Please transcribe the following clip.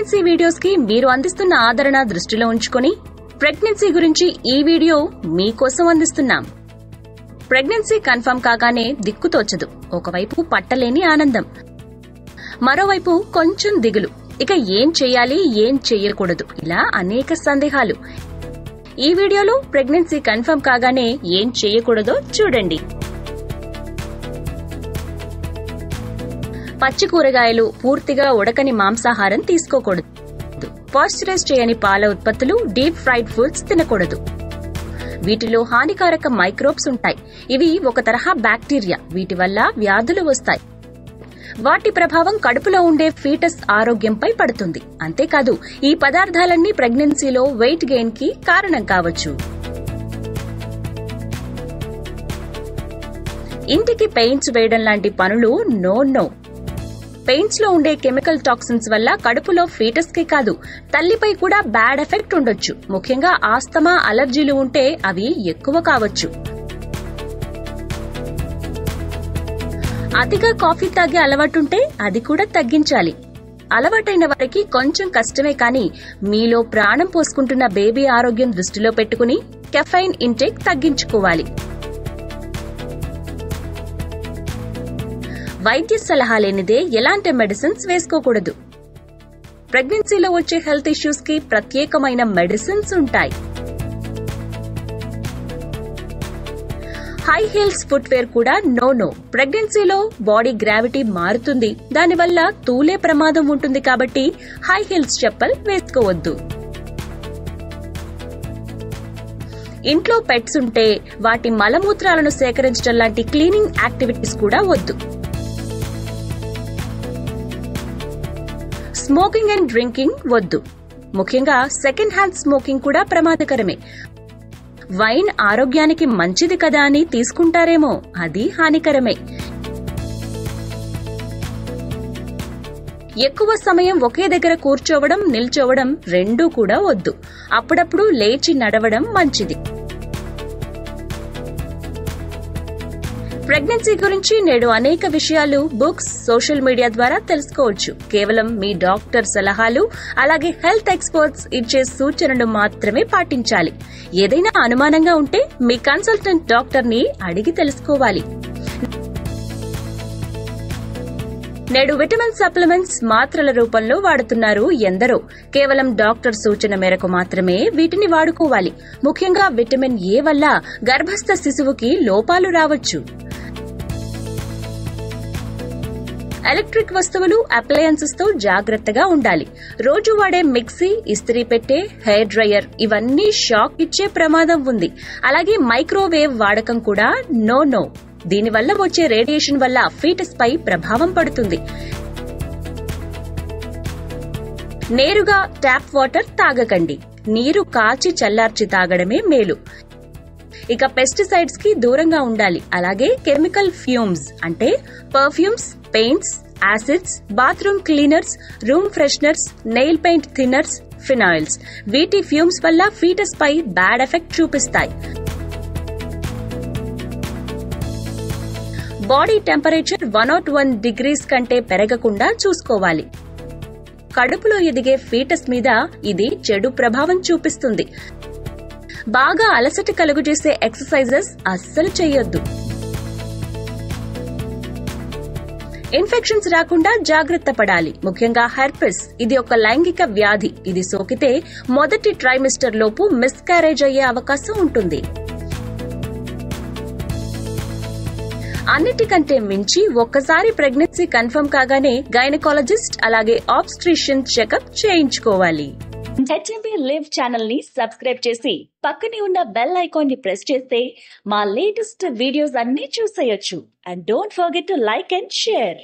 Pregnancy వీడియోస్కి మీరు అందిస్తున్న ఆదరణ దృష్టిలో ఉంచుకొని ప్రెగ్నెన్సీ గురించి ఈ వీడియో మీకోసం అందిస్తున్నాం. ప్రెగ్నెన్సీ కన్ఫర్మ్ కాగానే దిక్కుతోచదు ఒకవైపు పట్టలేని ఆనందం. మరోవైపు కొంచెం దిగులు. ఇక ఏం చేయాలి ఏం చేయకూడదు. ఇలా అనేక సందేహాలు. ఈ వీడియోలో ప్రెగ్నెన్సీ కన్ఫర్మ్ కాగానే ఏం చేయకూడదో చూడండి. పచ్చి కూరగాయలు పూర్తిగా ఉడకని మాంసాహారం తీసుకోకూడదు. పాశ్చరైజ్ చేయని పాల ఉత్పత్తులు డీప్ ఫ్రైడ్ ఫుడ్స్ తినకూడదు. వీటిలో హానికారక మైక్రోబ్స్ ఉంటాయి. ఇవి ఒక తరహా బ్యాక్టీరియా. వీటి వల్ల వ్యాధులు వస్తాయి. వాటి ప్రభావం కడుపులో ఉండే ఫీటస్ ఆరోగ్యంపై పడుతుంది. అంతేకాదు ఈ పదార్థాలన్నీ ప్రెగ్నెన్సీలో వెయిట్ గెయిన్కి కారణం కావచ్చు. ఇంటికి పెయింట్స్ వేయడం లాంటి పనులు నో నో. పెయింట్స్లో ఉండే కెమికల్ టాక్సిన్స్ వల్ల కడుపులో ఫీటస్ కే కాదు తల్లిపై కూడా బ్యాడ్ ఎఫెక్ట్ ఉండొచ్చు. ముఖ్యంగా ఆస్తమా అలర్జీలు ఉంటే అవి ఎక్కువ కావచ్చు. అతిగా కాఫీ తాగే అలవాటుంటే అది కూడా తగ్గించాలి. అలవాటైన వారికి కొంచెం కష్టమే కానీ మీలో ప్రాణం పోసుకుంటున్న బేబీ ఆరోగ్యం దృష్టిలో పెట్టుకుని కెఫైన్ ఇంటేక్ తగ్గించుకోవాలి. వైద్య సలహా లేనిదే ఎలాంటి మెడిసిన్స్ వేసుకోకూడదు. ప్రెగ్నెన్సీలో వచ్చే హెల్త్ ఇష్యూస్కి ప్రత్యేకమైన మెడిసిన్స్ ఉంటాయి. హై హీల్స్ ఫుట్వేర్ కూడా నో నో. ప్రెగ్నెన్సీలో బాడీ గ్రావిటీ మారుతుంది. దానివల్ల తూలే ప్రమాదం ఉంటుంది కాబట్టి హై హీల్స్ చెప్పల్ వేసుకోవద్దు. ఇంట్లో పెట్స్ ఉంటే వాటి మలమూత్రాలను సేకరించడం లాంటి క్లీనింగ్ యాక్టివిటీస్ కూడా వద్దు. స్మోకింగ్ అండ్ డ్రింకింగ్ వద్దు. ముఖ్యంగా సెకండ్ హ్యాండ్ స్మోకింగ్ కూడా ప్రమాదకరమే. వైన్ ఆరోగ్యానికి మంచిది కదా అని తీసుకుంటారేమో అది హానికరమే. ఎక్కువ సమయం ఒకే దగ్గర కూర్చోవడం నిల్చోవడం రెండూ కూడా వద్దు. అప్పుడప్పుడు లేచి నడవడం మంచిది. ప్రెగ్నెన్సీ గురించి నేడు అనేక విషయాలు బుక్స్ సోషల్ మీడియా ద్వారా తెలుసుకోవచ్చు. కేవలం మీ డాక్టర్ సలహాలు అలాగే హెల్త్ ఎక్స్పర్ట్స్ ఇచ్చే సూచనలు మాత్రమే పాటించాలి. ఏదైనా అనుమానంగా ఉంటే మీ కన్సల్టెంట్ డాక్టర్ని అడిగి తెలుసుకోవాలి. నేడు విటమిన్ సప్లిమెంట్స్ మాత్రల రూపంలో వాడుతున్నారు ఎందరో. కేవలం డాక్టర్ సూచన మేరకు మాత్రమే వీటిని వాడుకోవాలి. ముఖ్యంగా విటమిన్ ఏ వల్ల గర్భస్థ శిశువుకి లోపాలు రావచ్చు. ఎలక్ట్రిక్ వస్తువులు అప్లయన్సెస్తో జాగ్రత్తగా ఉండాలి. రోజు వాడే మిక్సీ ఇస్త్రీ పెట్టే హెయిర్ డ్రయర్ ఇవన్నీ షాక్ ఇచ్చే ప్రమాదం ఉంది. అలాగే మైక్రోవేవ్ వాడకం కూడా నో నో. దీనివల్ల వచ్చే రేడియేషన్ వల్ల ఫీటస్ పై ప్రభావం పడుతుంది. నేరుగా ట్యాప్ వాటర్ తాగకండి. నీరు కాచి చల్లార్చి తాగడమే మేలు. ఇక పెస్టిసైడ్స్కి దూరంగా ఉండాలి. అలాగే కెమికల్ ఫ్యూమ్స్ అంటే perfumes paints acids bathroom cleaners room fresheners nail paint thinners phenyls. వీటి ఫ్యూమ్స్ వల్ల ఫీటస్ పై బ్యాడ్ ఎఫెక్ట్ చూపిస్తాయి. Body temperature one nought one degrees కంటే పెరగకుండా చూసుకోవాలి. కడుపులో ఎదిగే ఫీటస్ మీద ఇది చెడు ప్రభావం చూపిస్తుంది. బాగా అలసట కలుగజేసే ఎక్సర్సైజెస్ అస్సలు చేయొద్దు. ఇన్ఫెక్షన్స్ రాకుండా జాగ్రత్త పడాలి. ముఖ్యంగా హెర్పిస్ ఇది ఒక లైంగిక వ్యాధి. ఇది సోకితే మొదటి ట్రైమిస్టర్ లోపు మిస్క్యారేజ్ అయ్యే అవకాశం ఉంటుంది. అన్నిటికంటే మించి ఒక్కసారి ప్రెగ్నెన్సీ కన్ఫర్మ్ కాగానే గైనకాలజిస్ట్ అలాగే ఆబ్స్ట్రిషన్ చెకప్ చేయించుకోవాలి. హెచ్ఎంపీ లివ్ ఛానల్ని సబ్స్క్రైబ్ చేసి పక్కనే ఉన్న బెల్ ఐకాన్ని ప్రెస్ చేస్తే మా లేటెస్ట్ వీడియోస్ అన్ని చూసేయొచ్చు. And don't forget to like and share.